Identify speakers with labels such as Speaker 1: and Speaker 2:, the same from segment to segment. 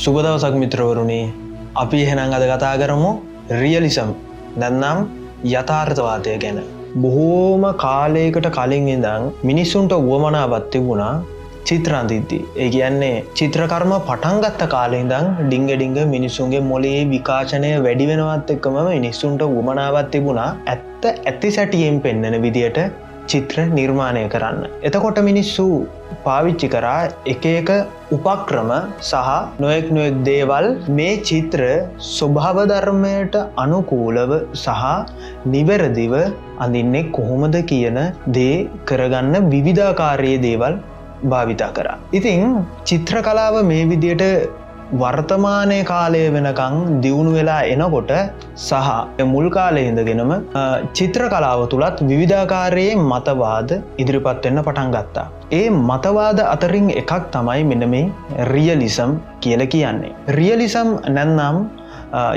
Speaker 1: සුබදවසක් මිත්‍රවරුණේ අපි එහෙනම් අද කතා කරමු රියලිසම් නැන්නම් යථාර්ථවාදය ගැන. බොහෝම කාලයකට කලින් ඉඳං මිනිස්සුන්ට වුවමනාවත් තිබුණා චිත්‍රන්තිද්දි. ඒ කියන්නේ චිත්‍රකර්ම පටන්ගත්ත කාලෙඉදං ඩිංගඩිංග මිනිස්සුන්ගේ මොලේ විකාශනය වැඩි වෙනවත් එක්කම මිනිස්සුන්ට වුමනාවත් තිබුණා. ඇත්ත ඇති සැටියෙන් පෙන්නන විදියට චිත්‍ර නිර්මාණය කරන්න. එතකොට මිනිස්සු පාවිච්චි කරා එක එක උපක්‍රම සහ නොයෙක් නොයෙක් දේවල් මේ චිත්‍ර ස්වභාවධර්මයට අනුකූලව සහ නිවැරදිව අඳින්නේ කොහොමද කියන දේ කරගන්න විවිධාකාරයේ දේවල් භාවිතා කරා. ඉතිං චිත්‍ර කලාව මේ විදියට වර්තමානය කාලය වෙනකං දියුණු වෙලා එනකොට සහ මුල් කාලය ඉඳගෙනම චිත්‍ර කලාව තුළත් විවිධාකාරයේ මතවාද ඉදිරිපත් වෙන්න පටන් ගත්තා. ඒ මතවාද අතරින් එකක් තමයි මෙන මේ රියලිසම් කියල කියන්නේ. රියලිසම් නැන්නම්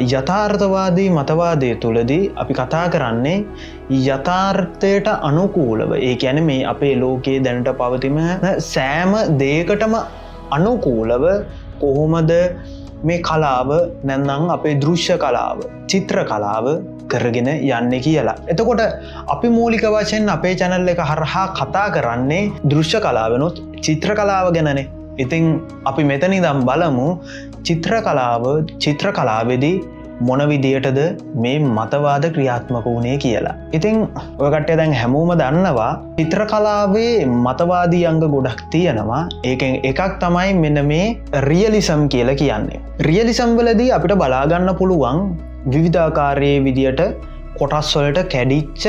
Speaker 1: යථාර්ථවාදී මතවාදය තුළදී අපි කතා කරන්නේ යථාර්ථයට අනුකූලව ඒ ඇන මේ අපේ ලෝකයේ දැනට පවතිම සෑම දේකටම අනුකූලව කොහොමද මේ කලාව නැන්නම් අපේ දෘශ්‍ය කලාව චිත්‍ර කලාව කරගෙන යන්න කියලා. එතකොට අපි මූලික වශයෙන් අපේ චැනල් එක හරහා කතා කරන්නේ දෘශ්‍ය කලාවනුත් චිත්‍ර කලාව ගැනනේ. ඉතිං අපි මෙතනි දම් බලමු චිත්‍ර කලාව චිත්‍ර කලාවෙදී මොන විදියටද මේ මතවාද ක්‍රියාත්මක වුණේ කියලා. ඉතිං ඔයකට්ටය දැන් හැමෝම දන්නවා චිත්‍ර කලාවේ මතවාදී අංග ගොඩක් තියෙනවා ඒකෙන් එකක් තමයි මෙන්න මේ රියලිසම් කියල කියන්නේ. රියලිසම් වලදී අපිට බලාගන්න පුළුවන් විවිධාකාරයේ විදියට කොටස්වලට කැඩිච්ච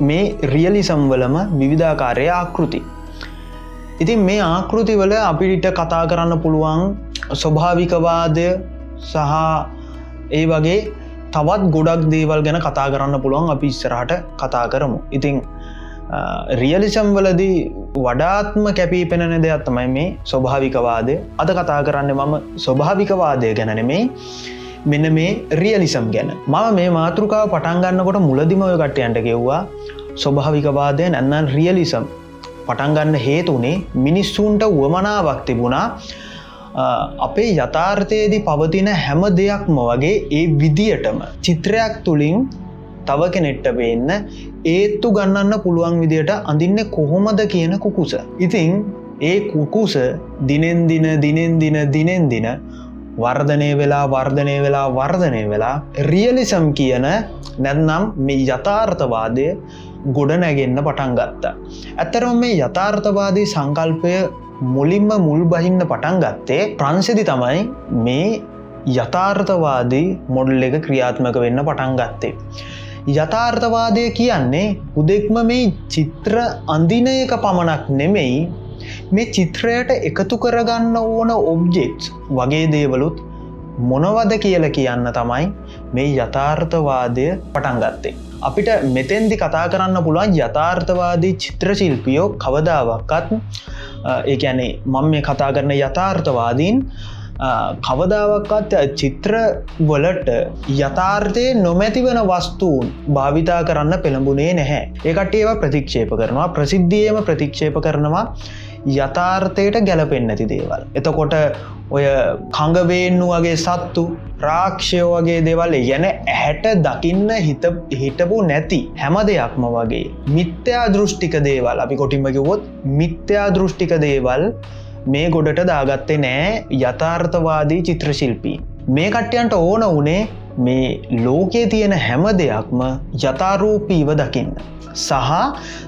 Speaker 1: මේ රියලිසම් වලම විවිධාකාරය ආකෘති. ඉතින් මේ ආකෘතිවල අපිට කතා කරන්න පුළුවන් ස්වභාවිකවාදය සහ ඒ වගේ තවත් ගොඩක් දේවල් ගැන කතා කරන්න පුළුවන් අපි ඉස්සරහට කතා කරමු. ඉතිං රියලිසම් වලදී වඩාත්ම කැපී පෙනෙන දෙයක් තමයි මේ ස්වභාවිකවාදය. අද කතා කරන්න මම ස්වභාවිකවාදය ගැනනෙමේ මෙන්න මේ රියලිසම් ගැන. මම මේ මාතෘකාව පටන්ගන්නකොට මුලදිමය කට්ටයන්ට ගෙව්වා ස්වභාවිකවාදය නැන්නන් රියලිසම් පටන්ගන්න හේතුනේ මිනිස්සුන්ට වුවමනාවක් තිබුණා. අපේ යථාර්ථයේදී පවතින හැම දෙයක්ම වගේ ඒ විදියටම චිත්‍රයක් තුළින් තව කෙනෙට්ට වෙන්න ඒත්තු ගන්නන්න පුළුවන් විදියට අඳින්න කොහොමද කියන කුකුස. ඉතිං ඒ කුකුස දිනෙන් දින දිනෙන් දින දිනෙන් දින වර්ධනය වෙලා වර්ධනය වෙලා වර්ධනය වෙලා රියලිසම් කියන නැත්නම් මේ යථාර්ථවාදය ගොඩ නැගෙන්න්න පටන් ගත්තා. ඇත්තරම මේ යථාර්ථවාදී සංකල්පය මුලින්ම මුල් බහින්න පටන් ගත්තේ ප්‍රංශදි තමයි මේ යථාර්ථවාදී මොඩල් එක ක්‍රියාත්මක වෙන්න පටන් ගත්තේ. යථාර්ථවාදය කියන්නේ උදෙක්ම මේ චිත්‍ර අඳින එක පමණක් නෙමෙයි මේ චිත්‍රයට එකතු කරගන්න ඕන ඔබ්ජෙක්ස් වගේ දේවලුත් මොනවද කියල කියන්න තමයි මේ යථාර්ථවාදය පටන් ගත්තේ. අපිට මෙතෙන්දි කතා කරන්න පුළුවන් යථාර්ථවාදී චිත්‍රශිල්පියෝ කවදාවක්කත් ඒඇනේ මං මේ කතා කරන යථාර්ථවාදීන් කවදාවක්කත් චිත්‍ර වලට යථාර්ථය නොමැතිවන වස්තුූන් භාවිතා කරන්න පෙළඹුණේ නැහැ. ඒකට ඒවා ප්‍රතික්ෂේප කරනවා. ප්‍රසිද්ධියම ප්‍රතික්ෂේප කරනවා. යථාර්ථයට ගැලපෙන් නැති දේවල්. එතකොට ඔය කඟවේන්නු වගේ සත්තු රාක්ෂයෝ වගේ දෙවල් ගැන ඇහැට දකින්න හිත හිටපු නැති හැම දෙයක්ම වගේ. මිත්‍යා දෘෂ්ටික දේවල් අපි කොටිමකිවොත් මිත්‍යා දෘෂ්ටික දේවල් මේ ගොඩට දාගත්තේ නෑ යථාර්ථවාදී චිත්‍රශිල්පී. මේ කට්ටයන්ට ඕන වනේ මේ ලෝකයේ තියෙන හැම දෙයක්ම යථාරූපීව දකින්න. සහ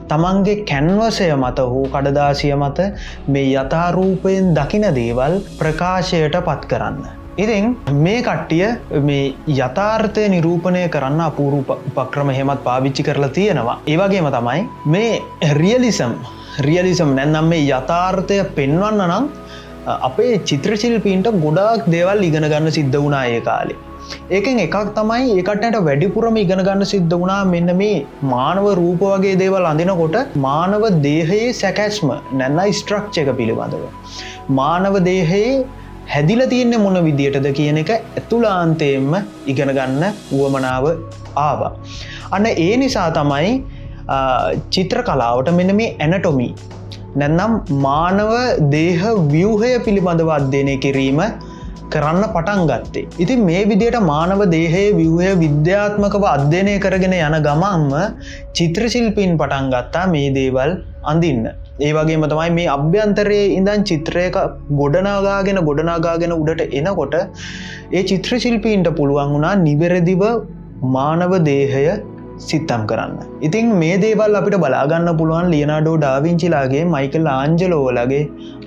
Speaker 1: තමන්ගේ කැන්වසය මත හෝ කඩදාසිය මත මේ යථාරූපයෙන් දකින දේවල් ප්‍රකාශයට පත් කරන්න. ඉතින් මේ කට්ටිය මේ යථාර්ථය නිරූපණය කරන්න අපූරු උපක්‍රම හෙමත් පාවිච්චි කරලා තියෙනවා. ඒවගේම තමයි මේ රියලිසම් රියලිසම් නැන්නම් මේ යථාර්ථය පෙන්වන්න නම් අපේ චිත්‍රශිල්පීන්ට ගොඩාක් දේවල් ඉගෙන ගන්න සිද්ධ වුණා ඒ කාලේ. ඒකෙන් එකක් තමයි ඒකටට වැඩිපුරම ඉගෙන ගන්න සිද්ධ වුණා මෙන්න මේ මානව රූප වගේ දේවල් අඳනකොට මානව දේහයේ සැකැස්ම නැන්න ස්ට්‍රක්්ච එක පිළිබඳව. මානව දේහයේ හැදිල තියෙන්නේ මොන විදියටද කියන එක ඇතුලාන්තයෙන්ම ඉගෙන ගන්න වුවමනාව ආවා. අන්න ඒ නිසා තමයි චිත්‍ර කලාවට මෙන මේ ඇනටොමි නැන්නම් මානව දේහ ව්‍යවහය පිළිබඳව අධ්‍යයනය කිරීම කරන්න පටන් ගත්තේ. ඉතින් මේ විදියට මානව දේහයේ ව්‍යහය විද්‍යාත්මකව අධ්‍යයනය කරගෙන යන ගමන්ම චිත්‍රශිල්පීන් පටන් ගත්තා මේ දේවල් අඳින්න. ඒ වගේම තමයි මේ අභ්‍යන්තරයේ ඉඳන් චිත්‍රයක ගොඩනාගාගෙන ගොඩනාගාගෙන උඩට එනකොට ඒ චිත්‍රශිල්පීන්ට පුළුවන් වුණා නිවැරදිව මානව දේහය සිත්තම් කරන්න. ඉතින් මේ දේවල් අපිට බලාගන්න පුළුවන් ලියනාඩෝ ඩාවිංචිලාගේ මයිකල් ආංජලෝවලගේ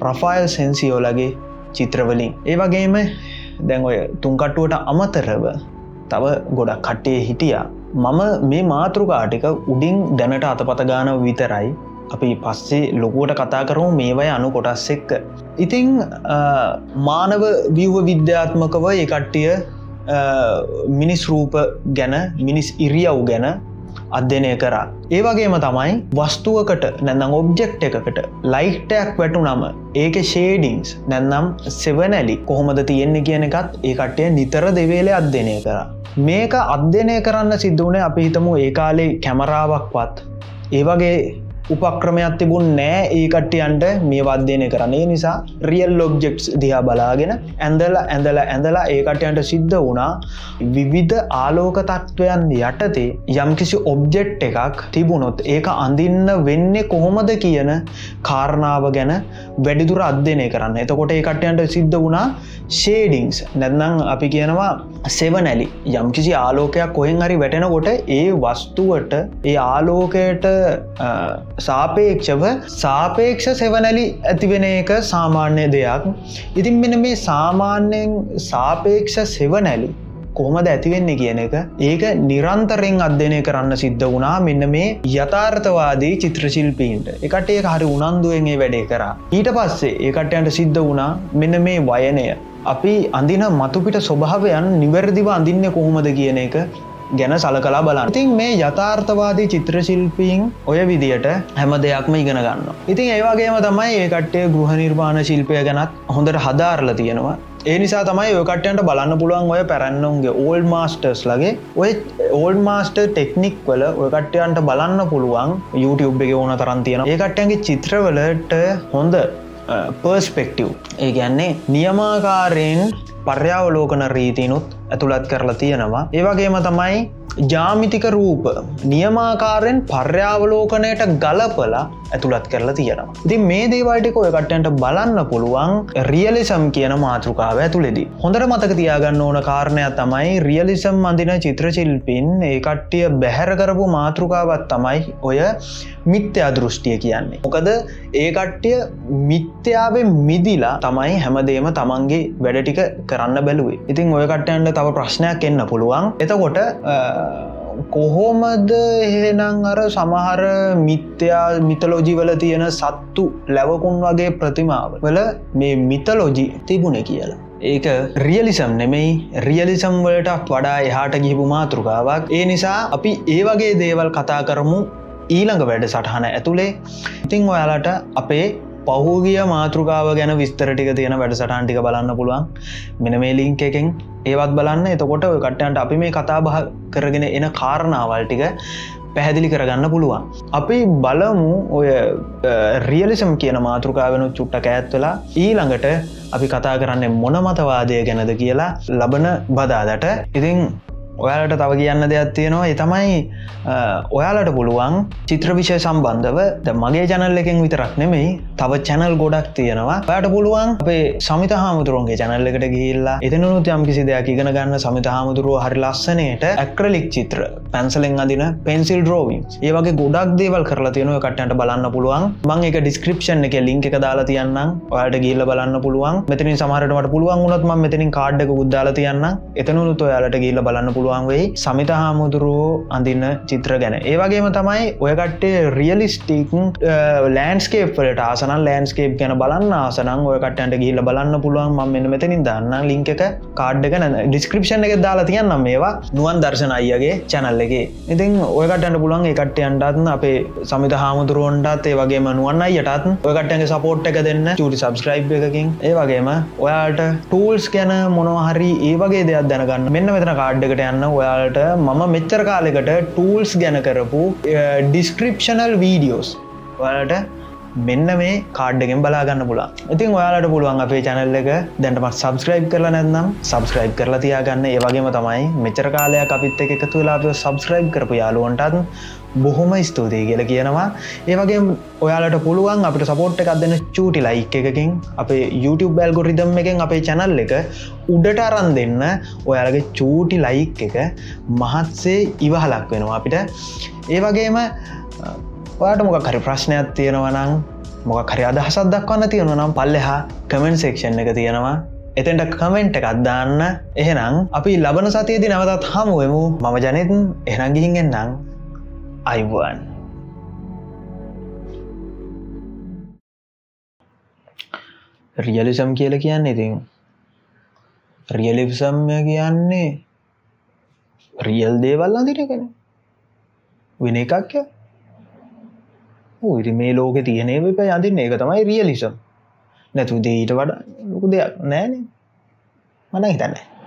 Speaker 1: රෆයිල් සෙන්සියෝලගේ චිත්‍රවලින්. ඒ වගේම දැන් ඔය තුන්කට්ටුවට අමතරව තව ගොඩක් කට්ටේ හිටියා. මම මේ මාතෘකාටික උඩින් දැනට අතපතගාන විතරයි අපි පස්සේ ලොකුවට කතා කරමු මේවයි අනු කොටස් එක්ක. ඉතිං මානව විව්ව විද්‍යාත්මකව ඒ කට්ටිය මිනිස් රූප ගැන මිනිස් ඉරියව් ගැන අධ්‍යනය කරා. ඒවගේම තමයි වස්තුවකට නැන්නම් ඔබ්ජෙක්් එකකට ලයිට්ටයක් වැටු නම ඒක ෂේඩිංස් නැන්නම් සෙවනැලි කොහොමද තියෙන්නේ කියන එකත් ඒ කට්ටය නිතර දෙවේලේ අධ්‍යනය කර. මේක අධ්‍යනය කරන්න සිද්ධුවනේ අපි හිතමු ඒ කාලේ කැමරාවක් පත්. ඒවගේ උපක්‍රමයක් තිබුන් නෑ. ඒ කට්ටියන්ට මේ වද්‍යනය කරන්නේ. නිසා රියල් ලොබ්ජෙක්ස් දිහා බලාගෙන ඇඳල ඇඳල ඇඳලා ඒකටයන්ට සිද්ධ වුණා. විවිධ ආලෝක තත්ත්වයන් යටතේ යම්කිසි ඔබ්ජෙට් එකක් තිබුණොත් ඒක අඳින්න වෙන්නේ කොහොමද කියන කාරණාව ගැන වැඩිදුර අධ්‍යනය කරන්න. එතකොට ඒ කට්ටයන්ට සිද්ධ වුණා ෂේඩිංස් නැත්නම් අපි කියනවා සෙවනැලි යම්කිසි ආලෝකයක් කොහෙන් හරි වැටෙනකොට ඒ වස්තුවට ඒ ආලෝකයට සාපේක්ෂව සාපේක්ෂ සෙවනැලි ඇතිවෙන එක සාමාන්‍ය දෙයක්. ඉතින් මෙන මේ සාමාන්‍යයෙන් සාපේක්ෂ සෙවනැලි කොහොමද ඇතිවෙන්නේ කියන එක ඒක නිරන්තරෙන් අධ්‍යනය කරන්න සිද්ධ වුණා මෙන්න මේ යථාර්ථවාදී චිත්‍රශිල්පීන්ට. එකට ඒ හරි උනන්දුවෙන්ගේ වැඩේ කරා. ඊට පස්සේ ඒකටයන්ට සිද්ධ වුණා මෙන්න මේ වයනය. අපි අඳින මතුපිට ස්වභාවයන් නිවැරදිව අඳින්න කොහොමද කියන එක ගැන සලකලා බලන්න. ඉතින් මේ යථාර්ථවාදී චිත්‍රශිල්පීන් ඔය විදියට හැම දෙයක්ම ඉගෙන ගන්න. ඉතින් ඒවාගේම තමයි ඒකට්ටේ ගෘහ නිර්මාණ ශිල්පය ගැනත් හොඳට හදාරල තියෙනවා. ඒ නිසා තමයි ඔයකටයන්ට බලන්න පුළුවන් ඔය පැරැන්නුන්ගේ ඕල් මාස්ටර්ස් ලගේ ඔය ඕල් මාස්ටර් ටෙක්නික් වල ඔයකට්ටයන්ට බලන්න පුළුවන් YouTube එක ඕන තරන් තියෙන ඒකට්ටයන්ගේ චිත්‍රවලට හොඳ පර්ස්පෙක්ටව් ඒ ගැන්නේ නියමාකාරයෙන් පර්යාවලෝකන රීතිනුත් ඇතුළත් කරලා තියෙනවා ඒවගේම තමයි ජාමිතික රූප නියමාකාරයෙන් පර්යාවලෝකනයට ගලපලා ඇතුළත් කරලා තියෙනවා. ඉතින් මේ දේවල්ටික ඔය කට්ටන්ට බලන්න පුළුවන් රියලිසම් කියන මාතෘකාව ඇතුළෙදි. හොඳට මතක තියාගන්න ඕන කාරණයක් තමයි රියලිසම් අඳින චිත්‍රශිල්පින් ඒ කට්ටිය බැහැර කරපු මාතෘකාවත් තමයි ඔය මිත්‍යා දෘෂ්ටිය කියන්නේ. මොකද ඒ කට්ටිය මිත්‍යාවේ මිදිලා තමයි හැමදේම තමන්ගේ වැඩටික කරන්න බැලුවේ. ඉතින් ඔය කට්ටයන්ට තව ප්‍රශ්නයක් එන්න පුළුවන්. එතකොට කොහොමද එහෙනම් අර සමහර මිත්‍යා මිතලෝජිවල තියෙන සත්තු ලැවකුන් වගේ ප්‍රතිමාව වල මේ මිතලෝජි තිබුණ කියලා. ඒක රියලිසම් නෙමෙයි රියලිසම් වලටක් වඩා එහාට ගිහිපු මාතෘකාවක් ඒ නිසා අපි ඒ වගේ දේවල් කතා කරමු ඊළඟ වැඩ සටහන ඇතුළේ ඉතිං ඔයාලට අපේ පහුගිය මාතෘකාව ගැන විස්තරටික තියෙන වැඩ සටහන්ටික බලන්න පුළුවන්. මෙන මේ ලිංක එකෙන් ඒවත් බලන්න. එතකොට කට්ටයන්ට අපි මේ කතා බහ කරගෙන එන කාරණාවල්ටික පැහැදිලි කරගන්න පුළුවන්. අපි බලමු ඔය රියලිසම් කියන මාතෘකාවෙනු චුට්ට කෑත්වෙලා ඊළඟට අපි කතා කරන්න මොන මතවාදය ගැනද කියලා ලබන බදාදට. ඉතිං ඔයාලට තව කියන්න දෙයක් තියෙනවා. එතමයි ඔයාලට පුළුවන් චිත්‍ර විෂය සම්බන්ධව ද මගේ ජනල් එකෙන් විතරක් නෙමෙයි තව චැනල් ගොඩක් තියෙනවා. යට පුළුවන් අපේ සමිත හාමුදුරුවන්ගේ චැනල් එකට ගිල්ලා එතනුත් යම් කිසි දෙයක් ඉගෙන ගන්න සමිත හාමුදුරුව හරි ලස්සනයට ඇක්‍රලික් චිත්‍ර පැන්සලෙන් අදින පෙන්සිල් ඩ්‍රෝවින් ඒවගේ ගොඩක් දේවල් කරලා තියෙනව. කටට බලන්න පුළුවන්. මං එක ඩිස්ක්‍රපෂන් එක ලින්ක එක දාලා තියන්න ඔයාට ගිල්ල බලන්න පුළුවන්. මෙතනින් සමහරටමට පුළුවන් වුණත් ම මෙතනින් කාඩ්ඩක ගුද්දාලා තියන්න එතනුත් ඔයාලට ගිල්ල බලන්න පුළුවන් පුළුවන් වෙයි සමිත හාමුදුරුවෝ අඳන්න චිත්‍ර ගැන. ඒවගේම තමයි ඔයකට්ටේ රියලිස්ටික් ලෑන්ස්කේප්ලට ආසන ලෑන්ස්කේප් ගැන බලන්න ආසනං ඔයකටන්ට ගිල්ල බලන්න පුළුවන්. ම මෙන්න මෙතනින් දන්න ලිංක එක කාඩ්ඩක ඩිස්ක්‍රපෂන් එක දාලා තියන්නම් මේවා. නුවන් දර්ශන අයියගේ චැනල් එක. ඉතින් ඔයකටන්ට පුළන් එකට්ටයන්ටත්න අපේ සමිත හාමුදුරුවන්ටත් ඒ වගේම නුවන් අයටත් ඔයකටගේ සපෝට් එක දෙන්න චුටි සබස්ක්‍රයිබ් එකකින්. ඒ වගේම ඔයාට ටූල්ස් ගැන මොනවහරි ඒ වගේ දෙයක් දැනගන්න. මෙන්න මෙතන කාඩ්ඩකට යන්න. ඔයාලට. මම මෙච්චර කාලෙකට ටූල්ස් ගැන කරපු ඩිස්ක්‍රපෂනල් වීඩියෝස් වලට මෙන්න මේ කාඩ්ඩගෙන් බලාගන්න පුලා ඉතින් ඔයාලට පුළුවන් අපේ චැනල් එක දැන්ටමත් සබස්ක්‍රයිබ් කරලා නැන්නම් සබස්ක්‍රයිබ් කරලා තියාගන්න. ඒවගේම තමයි මෙචර කාලයක් අපිත් එක එකතු වෙලාප සබස්ක්‍රයිබ් කරපු යාලුවන්ටත් බොහොම ස්තුතියි කියල කියනවා. ඒවගේ ඔයාලට පුළුවන් අපට සපෝට් එකක් දෙන්න චූටි ලයික් එකකින්. අපේ YouTube බැල්ගො රිදම් එකෙන් අපේ චැනල් එක උඩට අරන් දෙන්න. ඔයාලගේ චූටි ලයික් එක මහත්සේ ඉවහලක් වෙනවා අපිට. ඒවගේම ඔයාට මොක කරි ප්‍රශ්නයක් තියෙනවනං මොක කරි අදහසත් දක්වන්න තියෙන නම් පල්ලෙහා කමෙන්් සෙක්ෂන් එක තියෙනවා. එතෙන්ට කමෙන්ට් එකත් දාන්න. එහෙනම් අපි ලබන සතියදි නැවතත් හමුවමු මම ජනතන් එහනම් ගිහිගෙන්න්නම් අයිබුවන් රියලිසම් කියල කියන්න ඉතින් රියලිසම්ය කියන්නේ රියල් දේවල් අදිරගෙන වෙන එකක්ය ඉරි මේ ලෝක තියනේ වෙප යදින්න ඒක තමයි රියලිසම් නැතු දේට වඩා ලොකු දෙයක් නෑන. මන හිතන්නේ